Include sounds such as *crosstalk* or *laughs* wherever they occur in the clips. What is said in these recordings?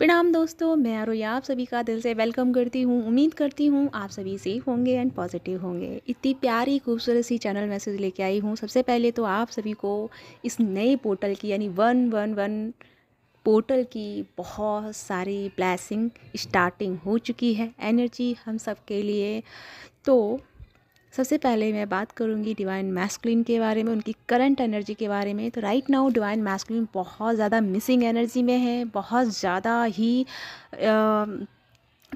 प्रणाम दोस्तों, मैं आरोया, आप सभी का दिल से वेलकम करती हूँ, उम्मीद करती हूँ आप सभी सेफ़ होंगे एंड पॉजिटिव होंगे। इतनी प्यारी, खूबसूरत सी चैनल मैसेज लेके आई हूँ। सबसे पहले तो आप सभी को इस नए पोर्टल की, यानी वन वन वन पोर्टल की बहुत सारी ब्लैसिंग स्टार्टिंग हो चुकी है एनर्जी हम सब के लिए। तो सबसे पहले मैं बात करूँगी डिवाइन मैस्कुलिन के बारे में, उनकी करंट एनर्जी के बारे में। तो राइट नाउ डिवाइन मैस्कुलिन बहुत ज़्यादा मिसिंग एनर्जी में है, बहुत ज़्यादा ही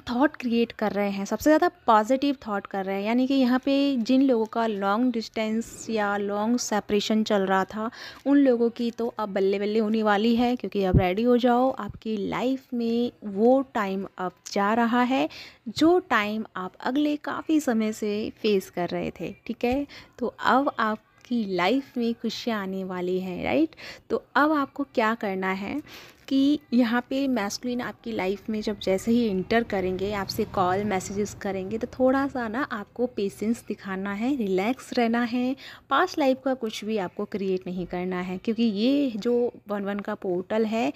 थॉट क्रिएट कर रहे हैं, सबसे ज़्यादा पॉजिटिव थॉट कर रहे हैं। यानी कि यहाँ पे जिन लोगों का लॉन्ग डिस्टेंस या लॉन्ग सेपरेशन चल रहा था, उन लोगों की तो अब बल्ले बल्ले होने वाली है, क्योंकि अब रेडी हो जाओ, आपकी लाइफ में वो टाइम अब जा रहा है, जो टाइम आप अगले काफ़ी समय से फेस कर रहे थे, ठीक है? तो अब आपकी लाइफ में खुशियाँ आने वाली हैं राइट तो अब आपको क्या करना है? कि यहाँ पे मैस्कुलिन आपकी लाइफ में जब जैसे ही इंटर करेंगे, आपसे कॉल मैसेजेस करेंगे तो थोड़ा सा ना आपको पेशेंस दिखाना है रिलैक्स रहना है। पास्ट लाइफ का कुछ भी आपको क्रिएट नहीं करना है, क्योंकि ये जो वन वन का पोर्टल है,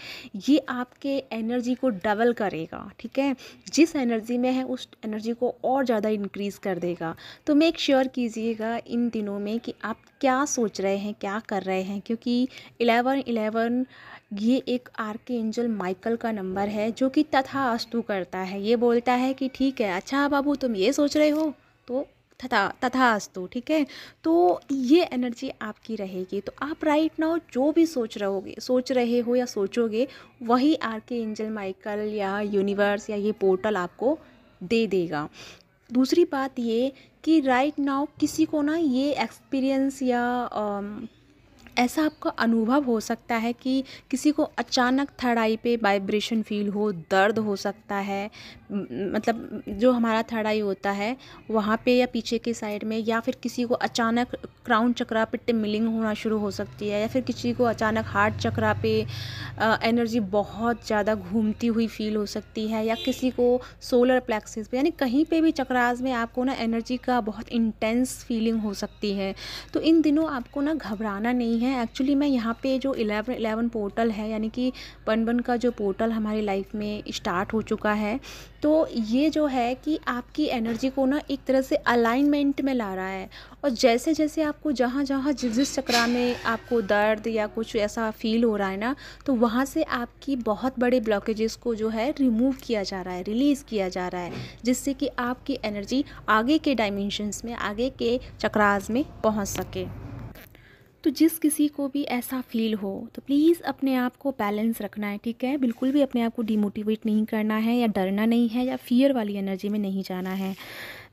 ये आपके एनर्जी को डबल करेगा, ठीक है? जिस एनर्जी में है, उस एनर्जी को और ज़्यादा इंक्रीज़ कर देगा। तो मेक श्योर कीजिएगा इन दिनों में कि आप क्या सोच रहे हैं, क्या कर रहे हैं, क्योंकि इलेवन इलेवन ये एक आर के एंजल माइकल का नंबर है, जो कि तथा अस्तु करता है। ये बोलता है कि, ठीक है अच्छा बाबू, तुम ये सोच रहे हो? तो तथा तथा अस्तु, ठीक है? तो ये एनर्जी आपकी रहेगी। तो आप राइट नाउ जो भी सोच रहोगे, सोच रहे हो या सोचोगे, वही आर के एंजल माइकल या यूनिवर्स या ये पोर्टल आपको दे देगा। दूसरी बात ये कि राइट नाउ किसी को ना ये एक्सपीरियंस या ऐसा आपका अनुभव हो सकता है कि किसी को अचानक थड़ाई पे वाइब्रेशन फील हो, दर्द हो सकता है मतलब जो हमारा थर्ड आई होता है, वहाँ पे या पीछे के साइड में या फिर किसी को अचानक क्राउन चक्रा पे टिमिलिंग होना शुरू हो सकती है या फिर किसी को अचानक हार्ट चक्रा पे एनर्जी बहुत ज़्यादा घूमती हुई फील हो सकती है या किसी को सोलर प्लेक्सिस पे, यानी कहीं पे भी चक्रास में आपको ना एनर्जी का बहुत इंटेंस फीलिंग हो सकती है। तो इन दिनों आपको ना घबराना नहीं है। एक्चुअली मैं यहाँ पे जो इलेवन इलेवन पोर्टल है, यानी कि वन का जो पोर्टल हमारी लाइफ में स्टार्ट हो चुका है तो ये जो है कि आपकी एनर्जी को ना एक तरह से अलाइनमेंट में ला रहा है। और जैसे जैसे आपको जहाँ जहाँ जिस जिस चक्रा में आपको दर्द या कुछ ऐसा फील हो रहा है ना तो वहाँ से आपकी बहुत बड़े ब्लॉकेजेस को जो है रिमूव किया जा रहा है रिलीज़ किया जा रहा है, जिससे कि आपकी एनर्जी आगे के डायमेंशंस में, आगे के चक्रास में पहुँच सके। तो जिस किसी को भी ऐसा फील हो तो प्लीज़ अपने आप को बैलेंस रखना है ठीक है? बिल्कुल भी अपने आप को डिमोटिवेट नहीं करना है या डरना नहीं है या फियर वाली एनर्जी में नहीं जाना है।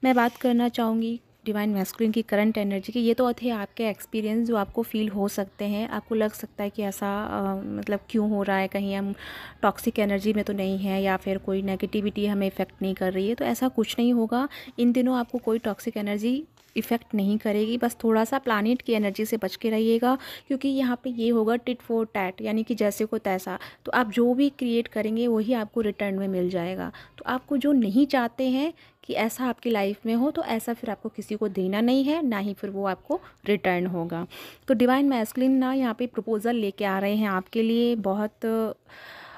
मैं बात करना चाहूँगी डिवाइन मैस्कुलिन की करंट एनर्जी की। ये तो थे आपके एक्सपीरियंस जो आपको फील हो सकते हैं। आपको लग सकता है कि ऐसा आ, मतलब क्यों हो रहा है? कहीं हम टॉक्सिक एनर्जी में तो नहीं है या फिर कोई नेगेटिविटी हमें इफ़ेक्ट नहीं कर रही है तो ऐसा कुछ नहीं होगा। इन दिनों आपको कोई टॉक्सिक एनर्जी इफ़ेक्ट नहीं करेगी। बस थोड़ा सा प्लानिट की एनर्जी से बच के रहिएगा, क्योंकि यहाँ पे ये होगा टिट फोर टैट यानी कि जैसे को तैसा। तो आप जो भी क्रिएट करेंगे, वही आपको रिटर्न में मिल जाएगा। तो आपको जो नहीं चाहते हैं कि ऐसा आपकी लाइफ में हो तो ऐसा फिर आपको किसी को देना नहीं है, ना ही फिर वो आपको रिटर्न होगा। तो डिवाइन मैस्कलिन ना यहाँ पे प्रपोज़ल लेके आ रहे हैं आपके लिए, बहुत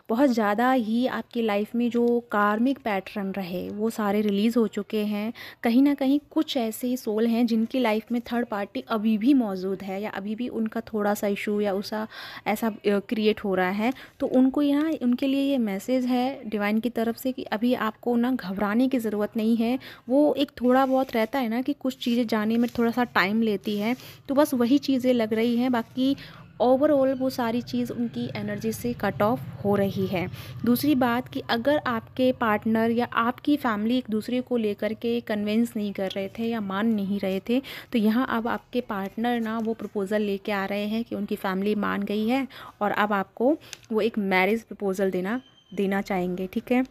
बहुत ज़्यादा ही आपकी लाइफ में जो कार्मिक पैटर्न रहे, वो सारे रिलीज़ हो चुके हैं। कहीं ना कहीं कुछ ऐसे ही सोल हैं जिनकी लाइफ में थर्ड पार्टी अभी भी मौजूद है या अभी भी उनका थोड़ा सा इशू या उसा ऐसा क्रिएट हो रहा है। तो उनको यहाँ, उनके लिए ये मैसेज है डिवाइन की तरफ़ से कि अभी आपको ना घबराने की ज़रूरत नहीं है। वो एक थोड़ा बहुत रहता है ना कि कुछ चीज़ें जाने में थोड़ा सा टाइम लेती है। तो बस वही चीज़ें लग रही हैं। बाकी ओवरऑल वो सारी चीज़ उनकी एनर्जी से कट ऑफ़ हो रही है। दूसरी बात कि अगर आपके पार्टनर या आपकी फैमिली एक दूसरे को लेकर के कन्विंस नहीं कर रहे थे या मान नहीं रहे थे तो यहाँ अब आपके पार्टनर ना वो प्रपोज़ल लेके आ रहे हैं कि उनकी फैमिली मान गई है और अब आपको वो एक मैरिज प्रपोज़ल देना देना चाहेंगे, ठीक है?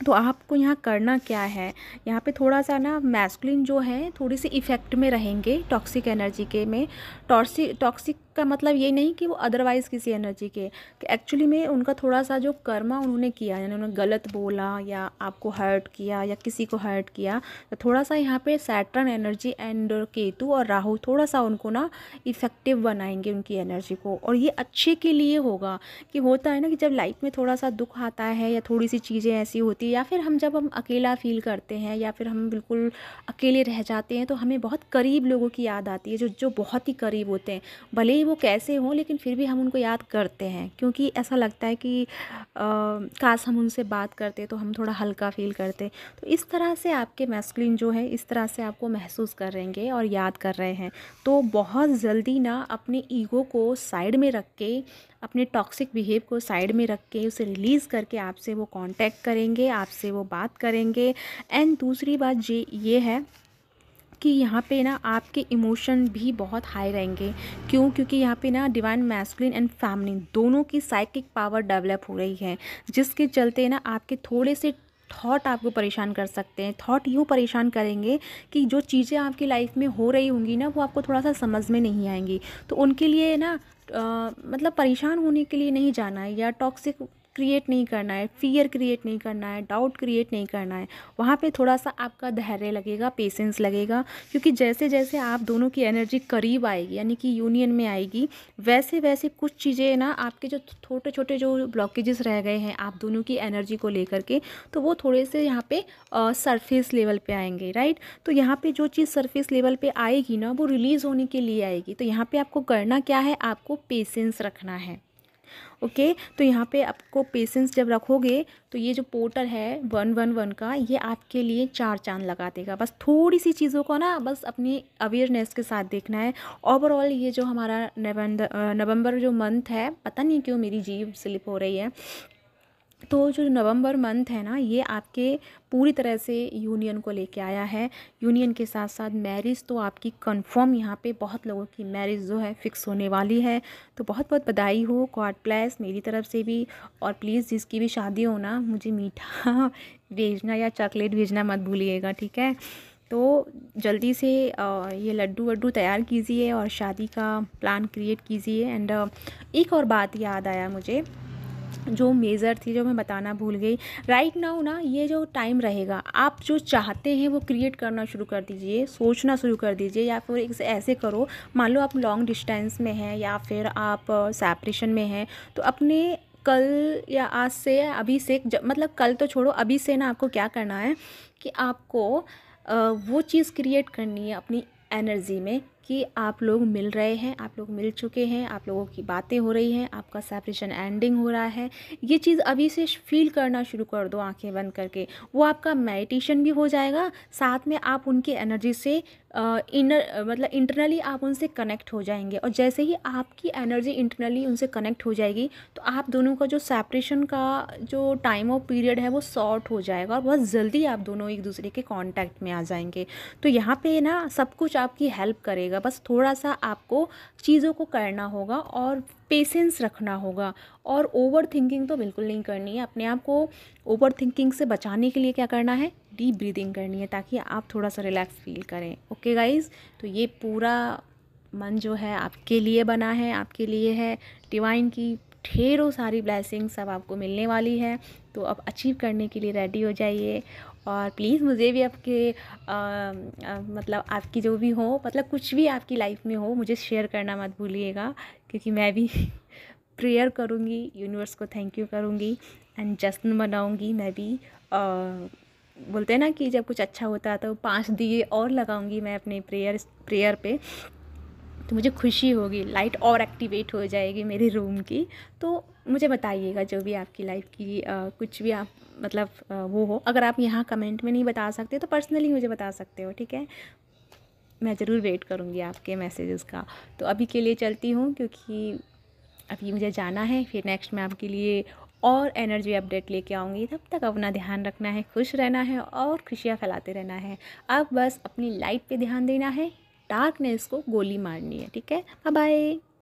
तो आपको यहाँ करना क्या है? यहाँ पे थोड़ा सा ना मैस्कुलिन जो है, थोड़ी सी इफ़ेक्ट में रहेंगे टॉक्सिक एनर्जी के में। टॉक्सिक टॉक्सिक का मतलब ये नहीं कि वो अदरवाइज़ किसी एनर्जी के कि एक्चुअली में उनका थोड़ा सा जो कर्मा उन्होंने किया, यानी उन्होंने गलत बोला या आपको हर्ट किया या किसी को हर्ट किया तो थोड़ा सा यहाँ पे सैटर्न एनर्जी एंड केतु और राहु थोड़ा सा उनको ना इफ़ेक्टिव बनाएँगे उनकी एनर्जी को। और ये अच्छे के लिए होगा कि होता है ना कि जब लाइफ में थोड़ा सा दुख आता है या थोड़ी सी चीज़ें ऐसी होती है या फिर हम जब हम अकेला फील करते हैं या फिर हम बिल्कुल अकेले रह जाते हैं तो हमें बहुत करीब लोगों की याद आती है जो जो बहुत ही करीब होते हैं। भले ही वो कैसे हों, लेकिन फिर भी हम उनको याद करते हैं। क्योंकि ऐसा लगता है कि काश हम उनसे बात करते तो हम थोड़ा हल्का फील करते। तो इस तरह से आपके मैस्कुलिन जो है, इस तरह से आपको महसूस कर रहेंगे और याद कर रहे हैं। तो बहुत जल्दी ना अपने ईगो को साइड में रख के, अपने टॉक्सिक बिहेव को साइड में रख के, उसे रिलीज़ करके आपसे वो कांटेक्ट करेंगे, आपसे वो बात करेंगे। एंड दूसरी बात ये है कि यहाँ पे ना आपके इमोशन भी बहुत हाई रहेंगे। क्यों? क्योंकि यहाँ पे ना डिवाइन मैस्कुलिन एंड फैमिलिन दोनों की साइकिक पावर डेवलप हो रही है जिसके चलते ना आपके थोड़े से थॉट आपको परेशान कर सकते हैं। थॉट यूँ परेशान करेंगे कि जो चीज़ें आपकी लाइफ में हो रही होंगी ना वो आपको थोड़ा सा समझ में नहीं आएँगी। तो उनके लिए ना आ, मतलब परेशान होने के लिए नहीं जाना है या टॉक्सिक क्रिएट नहीं करना है फियर क्रिएट नहीं करना है डाउट क्रिएट नहीं करना है। वहाँ पे थोड़ा सा आपका धैर्य लगेगा पेशेंस लगेगा, क्योंकि जैसे जैसे आप दोनों की एनर्जी करीब आएगी, यानी कि यूनियन में आएगी वैसे वैसे कुछ चीज़ें ना आपके जो छोटे छोटे जो ब्लॉकेजेस रह गए हैं आप दोनों की एनर्जी को लेकर के तो वो थोड़े से यहाँ पे सरफेस लेवल पे आएँगे राइट तो यहाँ पे जो चीज़ सरफेस लेवल पे आएगी ना, वो रिलीज़ होने के लिए आएगी। तो यहाँ पे आपको करना क्या है? आपको पेशेंस रखना है। ओके? तो यहाँ पे आपको पेशेंस जब रखोगे तो ये जो पोर्टल है वन वन वन का, ये आपके लिए चार चाँद लगा देगा। बस थोड़ी सी चीज़ों को ना बस अपनी अवेयरनेस के साथ देखना है। ओवरऑल ये जो हमारा नवंबर नवंबर जो मंथ है, पता नहीं क्यों मेरी जीव स्लिप हो रही है। तो जो नवंबर मंथ है ना, ये आपके पूरी तरह से यूनियन को लेके आया है। यूनियन के साथ साथ मैरिज तो आपकी कंफर्म यहाँ पे बहुत लोगों की मैरिज जो है फिक्स होने वाली है। तो बहुत बहुत बधाई हो गॉड प्लेस मेरी तरफ़ से भी। और प्लीज़ जिसकी भी शादी हो ना, मुझे मीठा *laughs* भेजना या चॉकलेट भेजना मत भूलिएगा, ठीक है? तो जल्दी से ये लड्डू वड्डू तैयार कीजिए और शादी का प्लान क्रिएट कीजिए। एंड एक और बात याद आया मुझे। जो मेज़र थी, जो मैं बताना भूल गई। राइट नाउ ना, ये जो टाइम रहेगा, आप जो चाहते हैं वो क्रिएट करना शुरू कर दीजिए, सोचना शुरू कर दीजिए, या फिर एक ऐसे करो, मान लो आप लॉन्ग डिस्टेंस में हैं, या फिर आप सेपरेशन में हैं तो अपने कल या आज से, अभी से मतलब कल तो छोड़ो, अभी से ना आपको क्या करना है कि आपको वो चीज़ क्रिएट करनी है अपनी एनर्जी में कि आप लोग मिल रहे हैं, आप लोग मिल चुके हैं, आप लोगों की बातें हो रही हैं, आपका सेपरेशन एंडिंग हो रहा है। ये चीज़ अभी से फील करना शुरू कर दो आँखें बंद करके। वो आपका मेडिटेशन भी हो जाएगा, साथ में आप उनकी एनर्जी से इनर मतलब इंटरनली आप उनसे कनेक्ट हो जाएँगे और जैसे ही आपकी एनर्जी इंटरनली उनसे कनेक्ट हो जाएगी तो आप दोनों का जो सेपरेशन का जो टाइम ऑफ़ पीरियड है वो शॉर्ट हो जाएगा और बहुत जल्दी आप दोनों एक दूसरे के कांटेक्ट में आ जाएँगे। तो यहाँ पे ना सब कुछ आपकी हेल्प करेगा, बस थोड़ा सा आपको चीज़ों को करना होगा और पेशेंस रखना होगा और ओवर थिंकिंग तो बिल्कुल नहीं करनी है। अपने आप को ओवर थिंकिंग से बचाने के लिए क्या करना है? डीप ब्रीदिंग करनी है ताकि आप थोड़ा सा रिलैक्स फील करें। ओके गाइज़ तो ये पूरा मन जो है आपके लिए बना है आपके लिए है। डिवाइन की ढेरों सारी ब्लेसिंग सब आपको मिलने वाली है। तो अब अचीव करने के लिए रेडी हो जाइए और प्लीज़ मुझे भी आपके आ, आ, मतलब आपकी जो भी हो मतलब कुछ भी आपकी लाइफ में हो मुझे शेयर करना मत भूलिएगा क्योंकि मैं भी *laughs* प्रेयर करूँगी यूनिवर्स को थैंक यू करूँगी। एंड जश्न मनाऊँगी मैं भी आ, बोलते हैं ना कि जब कुछ अच्छा होता है तो पाँच दिए और लगाऊँगी मैं अपने प्रेयर प्रेयर पे। तो मुझे खुशी होगी लाइट और एक्टिवेट हो जाएगी मेरे रूम की। तो मुझे बताइएगा जो भी आपकी लाइफ की आ, कुछ भी आप मतलब आ, वो हो। अगर आप यहाँ कमेंट में नहीं बता सकते तो पर्सनली मुझे बता सकते हो ठीक है? मैं ज़रूर वेट करूँगी आपके मैसेजेस का। तो अभी के लिए चलती हूँ क्योंकि अभी मुझे जाना है फिर नेक्स्ट मैं आपके लिए और एनर्जी अपडेट लेके आऊँगी। तब तक अपना ध्यान रखना है, खुश रहना है और खुशियाँ फैलाते रहना है। अब बस अपनी लाइट पर ध्यान देना है। डार्कनेस को गोली मारनी है, ठीक है? Bye bye